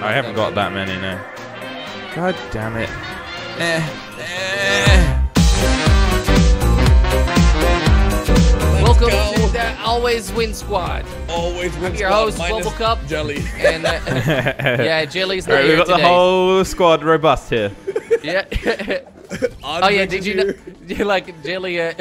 I haven't got that many now. God damn it. Eh. Eh. Welcome to the Always Win Squad. Always win your squad host, minus Kwebbelkop. Jelly. And uh, yeah, Jelly's not Alright, here we've got today. the whole squad robust here. Yeah. oh yeah, did you know? You like Jelly? Uh,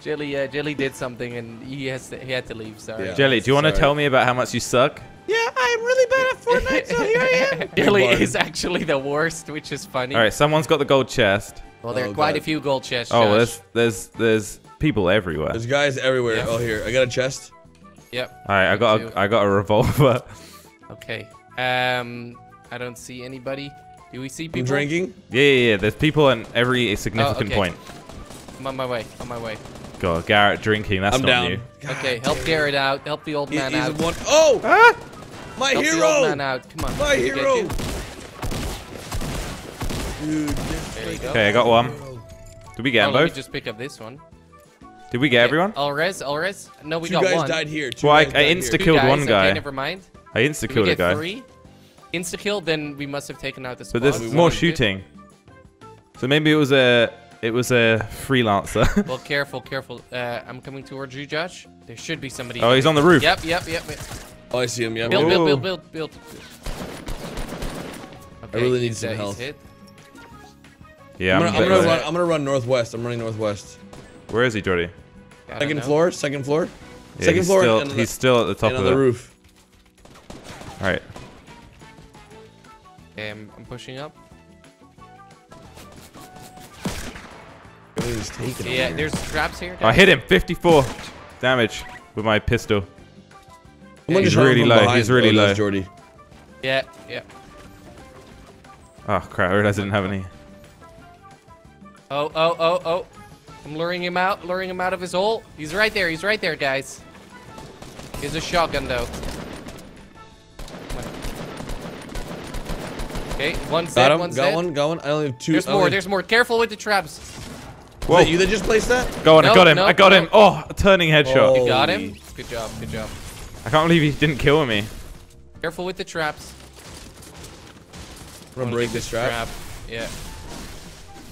Jelly, uh, Jelly did something, and he has to, he had to leave. Sorry. Yeah. Jelly, do you want to tell me about how much you suck? Yeah, I'm really bad at Fortnite, so here I am. Jelly is actually the worst, which is funny. All right, someone's got the gold chest. Well, there are Oh, quite God. a few gold chests. Oh, Josh. there's there's there's people everywhere. There's guys everywhere. Yeah. Oh, here. I got a chest. Yep. All right, I got too. a, I got a revolver. Okay. Um, I don't see anybody. Do we see people? I'm drinking. Yeah, yeah, yeah. There's people in every significant okay. point. I'm on my way. On my way. God, Garrett drinking. That's I'm not down. you. Okay, help Garrett out. Help the old He- man he's out. one. Oh, Ah! my Help the old hero. man out. Come on. My Did hero. you? Dude, There you go. Okay, I got one. Did we get Oh, them let me both? just pick up this one. Did we get everyone? Alres, Alres. No, we Two got guys died here. Two Well, I- I insta-killed one guy. Okay, never mind. I insta Did we killed a get guy. three? Insta kill, then we must have taken out the But there's we more shooting. So maybe it was a it was a freelancer. Well, careful, careful. Uh, I'm coming towards you, Josh. There should be somebody. oh, here. he's on the roof. Yep, yep, yep. yep. Oh, I see him. Yeah. Build, Ooh. build, build, build, build. Okay, really need some uh, he's health. Yeah, I'm I'm, gonna, I'm bet- gonna run. I'm gonna run northwest. I'm running northwest. Where is he, Jordy? Second floor. Second floor. Yeah, Second he's floor Still, he's the- still at the top of the the roof. All right. Okay, I'm, I'm pushing up. He's taking him Yeah, there's traps here. Oh, I hit him. 54 damage with my pistol. Someone He's just really from low, behind. he's really Oh, low. Jordy. Yeah, yeah. Oh crap! I realized I didn't have any. Oh, oh, oh, oh. I'm luring him out, luring him out of his hole. He's right there, he's right there, guys. Here's a shotgun, though. Okay, one's Got him. one's Got dead. one. Got one. I only have two. There's I only more, there's more. Careful with the traps. Was Whoa! that you that just placed that? Go on! I got him! no, I got no. him! Oh, a turning headshot! Oh. You got him? Good job, good job. I can't believe he didn't kill me. Careful with the traps. I'm gonna break this trap. Yeah.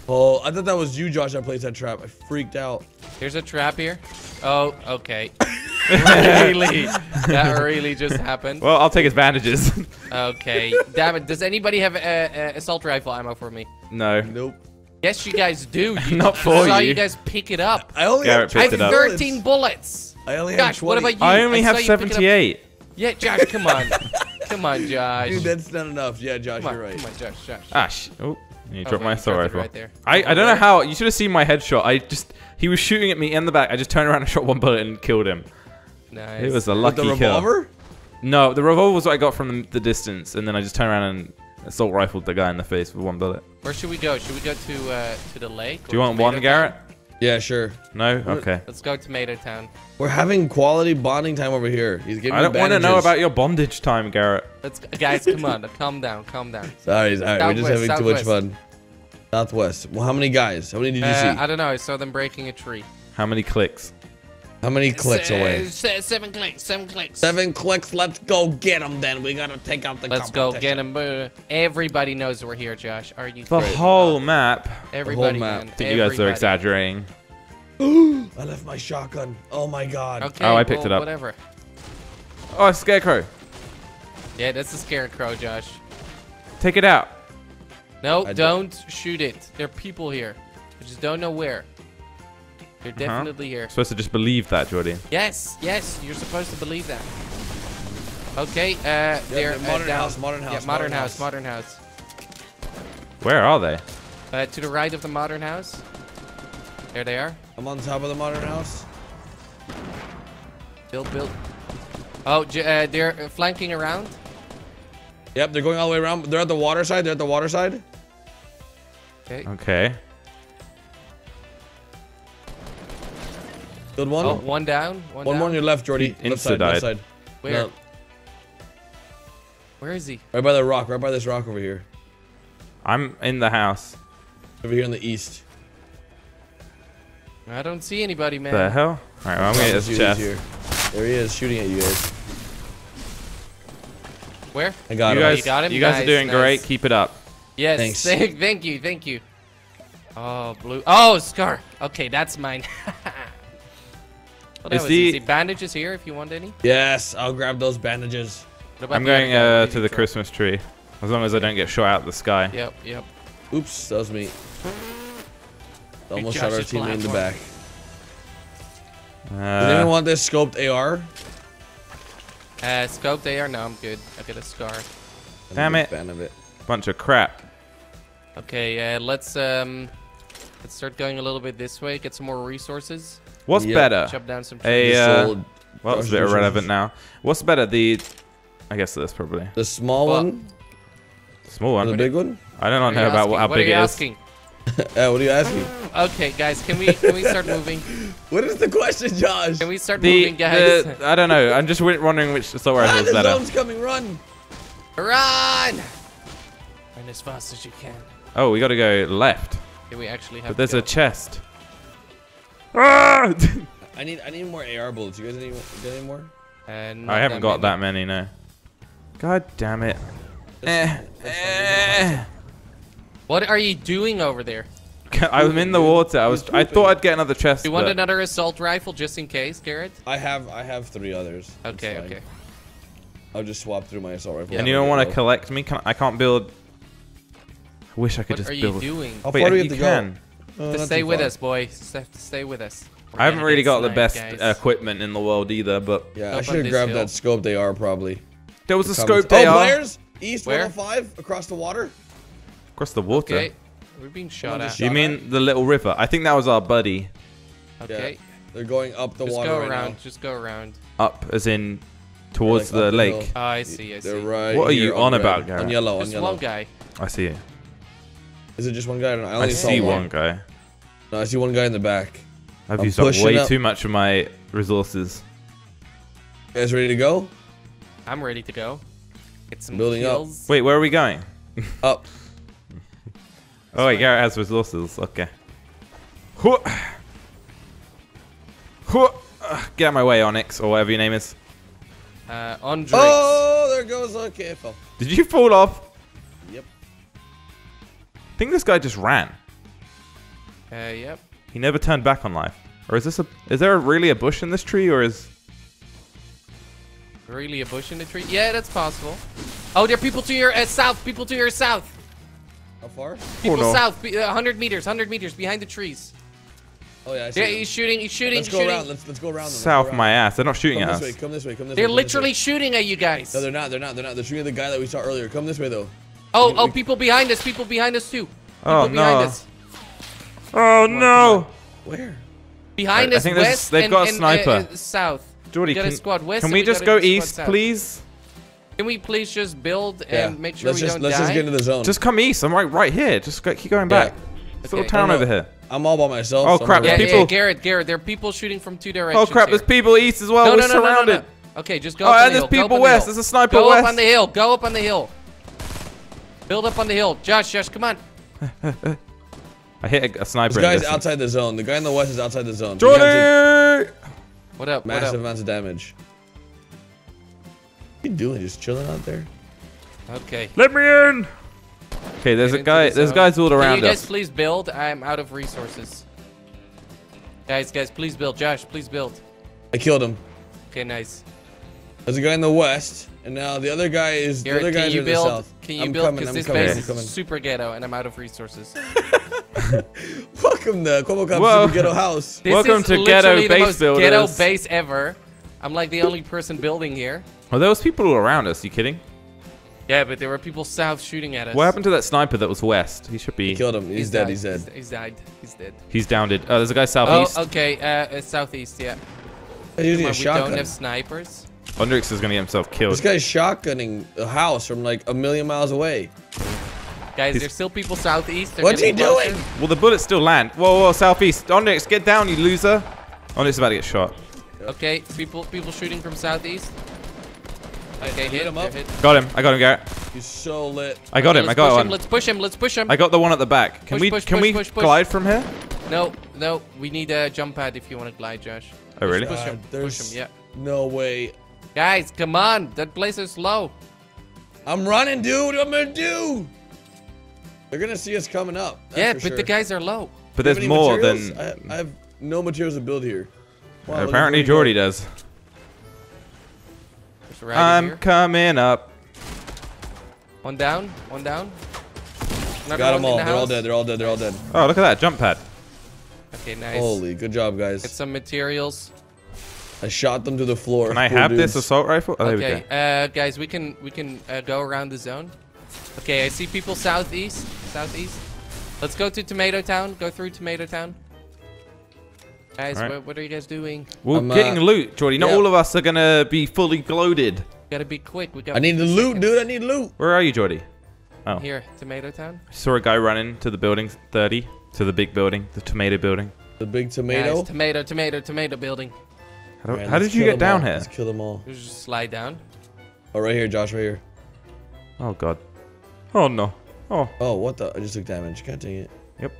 Oh, I thought that was you, Josh. That placed that trap. I freaked out. There's a trap here. Oh, okay. really? That really just happened? Well, I'll take his bandages. Okay. Damn it. Does anybody have uh, uh, assault rifle ammo for me? no. Nope. Yes, you guys do. You, Not I for saw you. you guys pick it up. I only Garrett have I have 13 bullets. I only have Josh, 20. what about you? I only saw have you pick it up. 78. Yeah, Josh, come on. come on, Josh. Dude, that's not enough. Yeah, Josh, come on, you're right. come on, Josh, Josh. Ah, sh oh, you Oh, dropped my assault rifle. right there. I, I don't know how. You should have seen my headshot. I just he was shooting at me in the back. I just turned around and shot one bullet and killed him. Nice. It was a With lucky the kill. revolver? No, the revolver was what I got from the, the distance, and then I just turned around and assault rifled the guy in the face with one bullet. Where should we go? Should we go to uh, to the lake? Do you want one, Garrett? Town? Yeah, sure. No. Okay. Let's go Tomato Town. We're having quality bonding time over here. He's giving I don't want to know about your bondage time, Garrett. Let's guys, come on, calm down, calm down. Sorry, sorry. We're just Southwest, having too much fun. Southwest. Well, how many guys? How many did you Uh, see? I don't know. I saw them breaking a tree. How many clicks? How many clicks Se- away? seven clicks. Seven clicks. Seven clicks. Let's go get them. Then we gotta take out the. Let's go get competition. them. Everybody knows we're here, Josh. Are you? The crazy? whole map. Everybody, map. man. I think you guys are Everybody. exaggerating. I left my shotgun. Oh my god. Okay. Oh, I picked well, it up. Whatever. Oh, a scarecrow. Yeah, that's a scarecrow, Josh. Take it out. No, I don't shoot it. There are people here. I just don't know where. They're Uh-huh. definitely here. supposed to just believe that, Jordy. Yes, yes, you're supposed to believe that. Okay, uh, they're the uh, modern down. house, modern Yeah, house, modern modern house, house. modern house. Where are they? Uh, to the right of the modern house. There they are. I'm on top of the modern house. Build, build. Oh, j- uh, they're uh, flanking around. Yep, they're going all the way around. They're at the water side. They're at the water side. Okay. Okay. Killed one. Oh, one down. One, one down. more on your left, Jordy. He Left side. Left side. Where? No, Where is he? right by the rock. Right by this rock over here. I'm in the house. Over here in the east. I don't see anybody, man. The hell? Alright, well, I'm gonna get He's this chest. here. There he is, shooting at you guys. Where? I got you him. guys, You got him? you guys Nice, are doing nice. great. Keep it up. Yes. Thanks. Thank, thank you. Thank you. Oh, blue. Oh, Scar. Okay, that's mine. well, that Is was the- easy. Bandages here if you want any. Yes, I'll grab those bandages. I'm going uh, to the drop? Christmas tree. As long as I don't get shot out of the sky. Yep, yep. Oops, that was me. Almost shot our is teammate in the platform. back. Does anyone Uh, want this scoped AR? Uh, scoped AR? No, I'm good. I got a Scar. I'm Damn it. Fan of it. bunch of crap. Okay, uh, let's um, let's start going a little bit this way. Get some more resources. What's Yep. better? Chop down some A, trees. This uh, Well, it's a bit irrelevant now. What's better? The, I guess this probably. the small Well, one Small or one. the big one? I don't know you about asking? how what big are you it is. asking? Uh, what are you asking? Okay, guys, can we can we start moving? What is the question, Josh? Can we start The, moving, guys? the, I don't know. I'm just wondering which assault ah, rifle is the better. zone's coming, run! Run! Run as fast as you can. Oh, we got to go left. Do we actually have? But there's to a chest. Ah! I need I need more AR bullets. You guys need, get any more? go? Uh, I haven't got that many. now. God damn it. That's- Eh, that's eh. What are you doing over there? I'm in the water. I was. I thought I'd get another chest. Do you want but- another assault rifle just in case, Garrett? I have I have three others. Okay, okay. I'll just swap through my assault rifle. Yeah, And you don't want to collect me? Can, I can't build. I wish I could What just are you build. doing? How Wait, far do you have to can. go? Uh, to stay with far. us, boy. Stay, stay with us. We're I haven't really get got the best guys. equipment in the world either, but Yeah, Up I should have this grabbed hill. that scoped AR probably. there was a Comments- scope Oh, AR players! East Where? 105 across the water. across the water. Okay, we're being shot at. just You shot mean the little river? I think that was our buddy. Okay, They're going up the just water go right around. now. Just go around. Up, as in towards Like, the the lake. hill. Oh, I see. I see. They're right. What are you on red. about, On Garrett? yellow, on Just yellow. one guy. I see you. Is it just one guy? I, don't know. I I only saw see one. one guy. No, I see one guy in the back. I've I'm used up way up. too much of my resources. You guys ready to go? I'm ready to go. Get some Building up. Wait, where are we going? Up. Oh wait, Garrett has resources. Okay. Huh. Huh. Get out of my way, Onyx, or whatever your name is. Uh, Andrix. Oh, there goes. Okay, I fell. Did you fall off? Yep. I think this guy just ran. Uh, yep. He never turned back on life. Or is this a? Is there really a bush in this tree, or is? Really a bush in the tree? Yeah, that's possible. Oh, there are people to your uh, south. People to your south. How far? People no. south. Be, uh, 100 meters. 100 meters behind the trees. Oh yeah, I see Yeah, them. he's shooting. He's shooting. Let's he's go shooting. around. Let's let's go around. Them. Let's go South around. my ass. They're not shooting Come at this us. way. Come this way. Come this They're way. come this literally shooting at you guys. No, they're not. They're not. They're not. They're shooting at the guy that we saw earlier. Come this way though. Oh, oh, people behind us. People behind us too. People Oh, behind no. us. Oh no! Where? Behind I- I us, think there's- west they've and, got a and. Uh, uh, south. Jordy, we got can, a squad west. can and we just go east, south. please? Can we please just build Yeah. and make sure let's we just don't let's die? just get into the zone. Just come east. I'm right, right here. Just go, keep going Yeah. back. It's a Okay. little town Oh, over here. I'm all by myself. Oh, so crap, not yeah, there's yeah, people- Garrett, Garrett, there are people shooting from two directions. Oh crap! here. There's people east as well. No, We're no, no, no, no, surrounded. no. Okay, just go Oh, up on and the there's hill. go up people on the west. There's a sniper Go west. up on the hill. Go up on the hill. Build up on the hill. Josh, Josh, come on. I hit a, a sniper. This guy's outside the zone. The guy in the west is outside the zone. He Jordy! What up? What Massive up? amounts of damage. What are you doing? Just chilling out there? Okay. Let me in. Okay, there's Get a guy. the There's guys all Can around you guys us. please build? I'm out of resources. Guys, guys, please build. Josh, please build. I killed him. Okay, nice. There's a guy in the west, and now the other guy is the Garrett, other can guys you are in the build? south. Can you I'm build? coming, Because I'm this coming, base I'm is coming. super ghetto, and I'm out of resources. Welcome to Kwebbelkop Whoa. Super Ghetto House. This Welcome is to ghetto literally the base most ghetto base ever. I'm like the only person building here. Oh, those people around us. You kidding? Yeah, but there were people south shooting at us. What happened to that sniper that was west? He should be. Killed him. He's, dead. died. He's dead. He's died. He's dead. He's downed. Oh, there's a guy Oh, okay. Uh, uh, southeast. Yeah. He's using a on, we don't have snipers. Hendrix is gonna get himself killed. This guy's shotgunning a house from like a million miles away. Guys, He's- there's still people southeast. They're What's he getting closer. doing? Well, the bullets still land. Whoa, whoa, southeast. Onyx, get down, you loser. Onyx is about to get shot. Okay, people people shooting from southeast. Okay, Hit hit him up. hit. Got him. I got him, Garrett. He's so lit. I got Okay, him. I got one. Him, let's push him. Let's push him. I got the one at the back. Can Push, we push, can push, we push, push. glide from here? No, no, we need a jump pad if you want to glide, Josh. Oh really? Push God, him. Push there's- him. Yeah. No way. Guys, come on. That place is low. I'm running, dude. I'm gonna do? They're gonna see us coming up. that's yeah, for but sure. the guys are low. But there's more materials? than I, I have no materials to build here. Wow, apparently where we. Jordy does. Right I'm here. coming up. One down, one down. Another Got them all. the They're all dead. They're all dead. They're all dead. Oh, look at that jump pad. Okay, nice. Holy, good job, guys. Get some materials. I shot them to the floor. Can I Poor have this assault rifle? Oh, there we Okay, uh, guys, we can we can uh, go around the zone. Okay, I see people southeast, southeast. Let's go to Tomato Town. Go through Tomato Town. Guys, Alright. what, what are you guys doing? We're I'm, uh, getting loot, Jordy. Not yeah. all of us are gonna be fully gloated. Gotta be quick. We got. I need the loot, seconds. dude. I need loot. Where are you, Jordy? Oh, Here, Tomato Town. I saw a guy running to the building 30, to the big building, the tomato building. The big tomato. Guys, tomato, tomato, tomato building. How, do- Alright, how did you get down all. here? Let's kill them all. Let's just slide down. Oh, right here, Josh. Right here. Oh god. Oh no. Oh. Oh, what the? I just took damage. God dang it. Yep.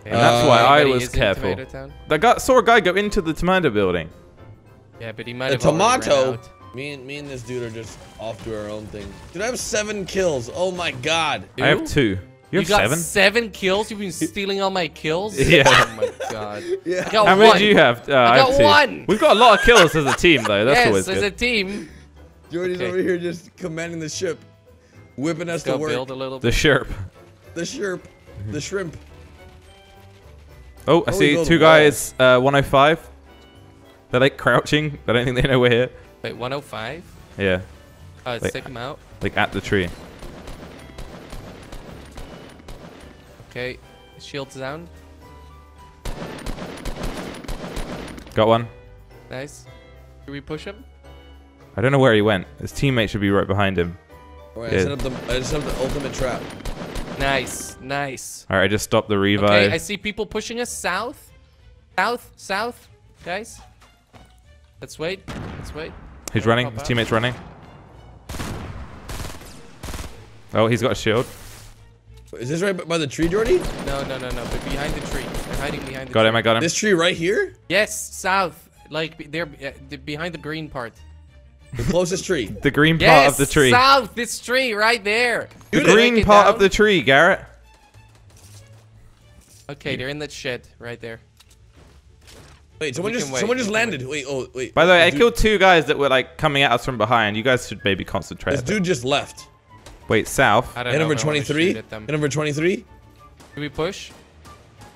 Okay, And that's Uh, why I was is in careful. Tomato Town? I got saw a guy go into the tomato building. Yeah, but he might The have already ran tomato. out. Me and me and this dude are just off to our own thing. Dude, I have seven kills. Oh my god. I have Ew. two. You have got seven? seven kills. You've been stealing all my kills. Yeah. Oh my god. Yeah. I got How many one. do you have? Uh, I, got have one. We've got a lot of kills as a team, though. That's yes, always as a team. Jordy's Okay. over here just commanding the ship, whipping us Go to work. build a little bit. The bit. sherp. The shrimp. The shrimp. Oh, I Oh, see two guys. Uh, 105. They're like crouching. I don't think they know we're here. Wait, 105? Yeah, Oh, let's Wait. take him out. like at the tree. Okay, shields down. Got one. Nice. Should we push him? I don't know where he went. His teammate should be right behind him. Alright, Yeah. I set up the I set up the ultimate trap. Nice, nice. All right, I just stopped the revive. Okay, I see people pushing us south. South, south, guys. Let's wait. Let's wait. He's running. pop His out. teammate's running. Oh, he's got a shield. Is this right by the tree, Jordy? No, no, no, no. But behind the tree. They're hiding behind the Got tree. him. I got him. This tree right here? Yes, south. Like they're uh, behind the green part. The closest tree. The green part Yes, of the tree. south. This tree right there. The Shoot it. green part down. of the tree, Garrett. Okay, they're in that shed right there. Wait, someone We just wait, someone just landed. Wait, oh wait. By the way, I killed two guys that were like coming at us from behind. You guys should maybe concentrate. This dude just left. Wait, south. I don't Hit know. number if I wanna 23. Hit them. number 23. Do we push?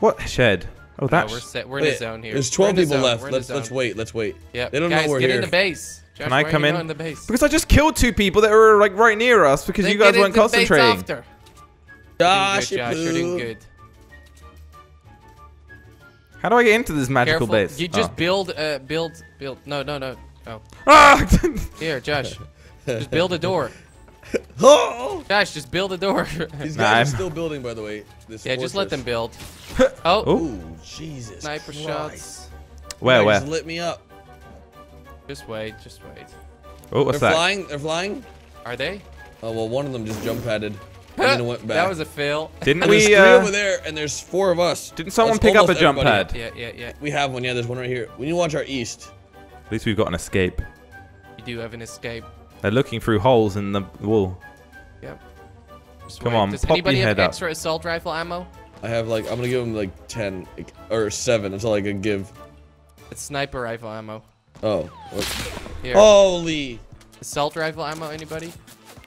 What shed? Oh, No, that. we're set. We're in the Wait, zone here. There's We're 12 people zone, left. we're in the Let's let's wait. Let's wait. Yeah, They don't guys, know we're get here. in the base. Josh, Can I come in? in the base? because I just killed two people that were like right near us because Then you guys weren't into the base concentrating. after. Josh, Doing good, Josh, you're doing good. How do I get into this magical Careful. base? You just Oh. build, uh, build, build. No, no, no. Oh, Ah! here, Josh. just build a door. Oh! Josh, just build a door. These Nah, guys I'm- are still building, by the way. This yeah, just let them build. Oh, Oh. Ooh, Jesus. sniper Christ. shots. where, Guy where? Just lit me up. Just wait, just wait. Oh, what's They're that? flying. They're flying. Are they? Oh well, one of them just jump padded. And then went back. that was a fail. Didn't And there's we? three Uh, over there, and there's four of us. didn't someone That's pick up a jump everybody. pad? Yeah, yeah, yeah. We have one. Yeah, there's one right here. We need to watch our east. At least we've got an escape. You do have an escape. They're looking through holes in the wall. Yep. Just Come wait. on, Does pop your anybody have head up. extra assault rifle ammo? I have like I'm gonna give him like ten like, or seven. That's all I can give. It's sniper rifle ammo. Oh. Here. Holy. Assault rifle ammo, anybody? Here.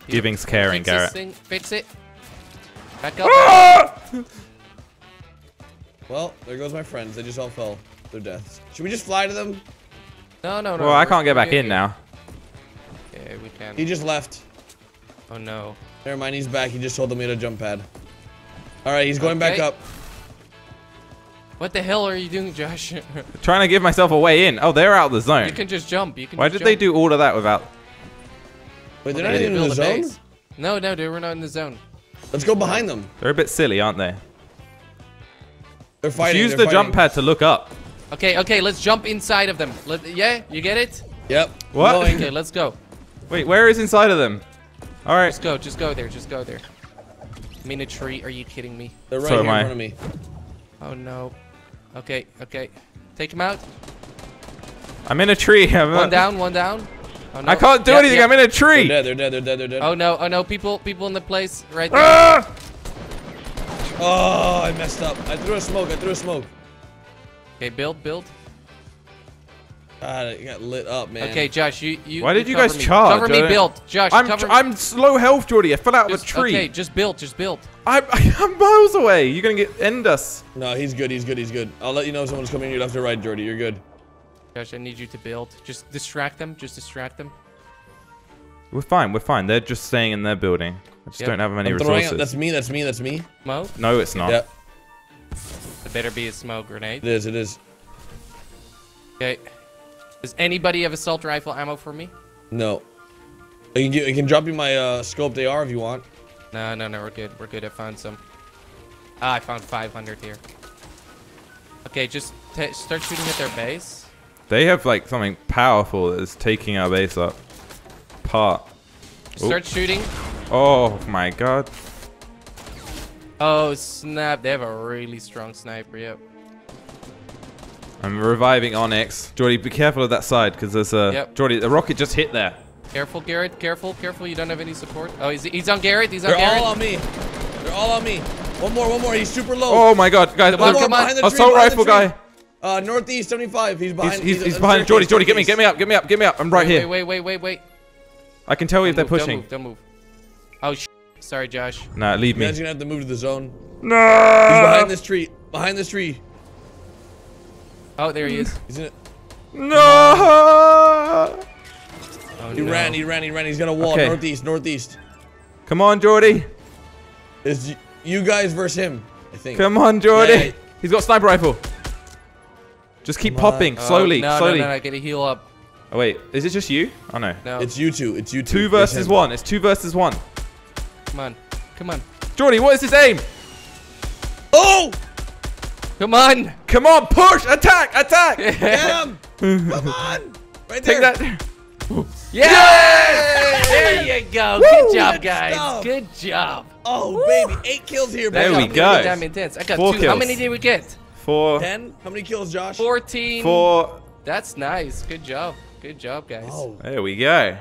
Giving's caring, Fix this Garrett. thing. Fix it. Back up. Ah! Well, there goes my friends. They just all fell. They're deaths. Should we just fly to them? No, no, no. Well, I can't get back in here. now. Yeah, we can. He just left. Oh no. Never mind. He's back. He just told them he had a jump pad. All right, he's going back up. What the hell are you doing, Josh? Trying to give myself a way in. Oh, they're out of the zone. You can just jump. You can. Why just did they do all of that without? Wait, they're They not didn't even in the build zone. base. No, no, we're not in the zone. Let's go behind them. They're a bit silly, aren't they? They're Just fighting. use they're the jump pad to look up. Okay, okay, let's jump inside of them. Let, yeah, you get it? Yep. What? Okay, let's go. Wait, where is inside of them? All right. Just go, just go there, just go there. I'm in a tree. Are you kidding me? They're right So here in front of me. Oh no. Okay, okay. Take him out. I'm in a tree. I'm One down, one down. Oh, no. I can't do Yep, anything. yep. I'm in a They're tree. dead. They're dead. They're dead. They're dead. Oh no, oh no, people people in the place right there. Ah! Oh, I messed up. I threw a smoke. I threw a smoke. Okay, build, build. God, it got lit up, man. Okay, Josh, you you. Why did you cover guys me. charge? Cover me, don't- eh? build. Josh, I'm cover. I'm slow health, Jordy. I fell out of a tree. Okay, just build, just build. I'm, I'm miles away. You're gonna get end us. No, he's good. He's good. He's good. I'll let you know if someone's coming your left or right, Jordy. You're good. Josh, I need you to build. Just distract them. Just distract them. We're fine. We're fine. They're just staying in their building. I just Yep. don't have any I'm resources. out. That's me. That's me. That's me. Smoke. No, it's not. Yeah, It better be a smoke grenade. it is. It is. Okay. Does anybody have assault rifle ammo for me? No. I can, get, I can drop you my uh, scoped AR if you want. No, no, no. We're good. We're good. I found some. Ah, I found 500 here. Okay, just t start shooting at their base. They have like something powerful that is taking our base up. Part. Just Start shooting. Oh my god. Oh snap! They have a really strong sniper. Yep. I'm reviving Onyx. Jordy, be careful of that side because there's a. Yep. Jordy, the rocket just hit there. Careful, Garrett. Careful, careful. You don't have any support. Oh, he's, he's on Garrett. He's on Garrett. They're all on me. They're all on me. One more. One more. He's super low. Oh my god, guys. Come on, look, come on. Behind the tree, Assault behind the rifle tree. guy. Uh, northeast 75. He's He's, behind. he's, he's on the behind. Jordy, Jordy, get me, get me up, get me up, get me up. I'm right wait, here. Wait, wait, wait, wait, wait. I can tell you if they're move, pushing. Don't move. Don't move. Oh, sh sorry, Josh. Nah, leave You me. guys are gonna have to move to the zone. No. He's behind this tree. Behind this tree. Oh, there he is. Mm. He's in it. No. Oh, He no. ran. He ran. He ran. He's gonna wall Okay. northeast. Northeast. Come on, Jordy. Is you guys versus him? I think. Come on, Jordy. Yeah. He's got sniper rifle. Just keep Come on. popping Oh, slowly, no, slowly. No, no, no, gotta heal up. Oh wait, is it just you? Oh no. No, It's you two. It's you two. Two versus him. one. It's two versus one. come on, come on, Jordy, what is his aim? Oh! Come on. Come on, push, attack, attack. Get him! Come on! Right Take there. that. Yeah! There you go. Good job, Good guys. stuff. Good job. Oh, baby. Eight kills here, There we Really go. Damn intense. I got Four two. How many did we get? Four, Ten? How many kills, Josh? 14. four. That's nice. Good job. Good job, guys. Oh, There we go.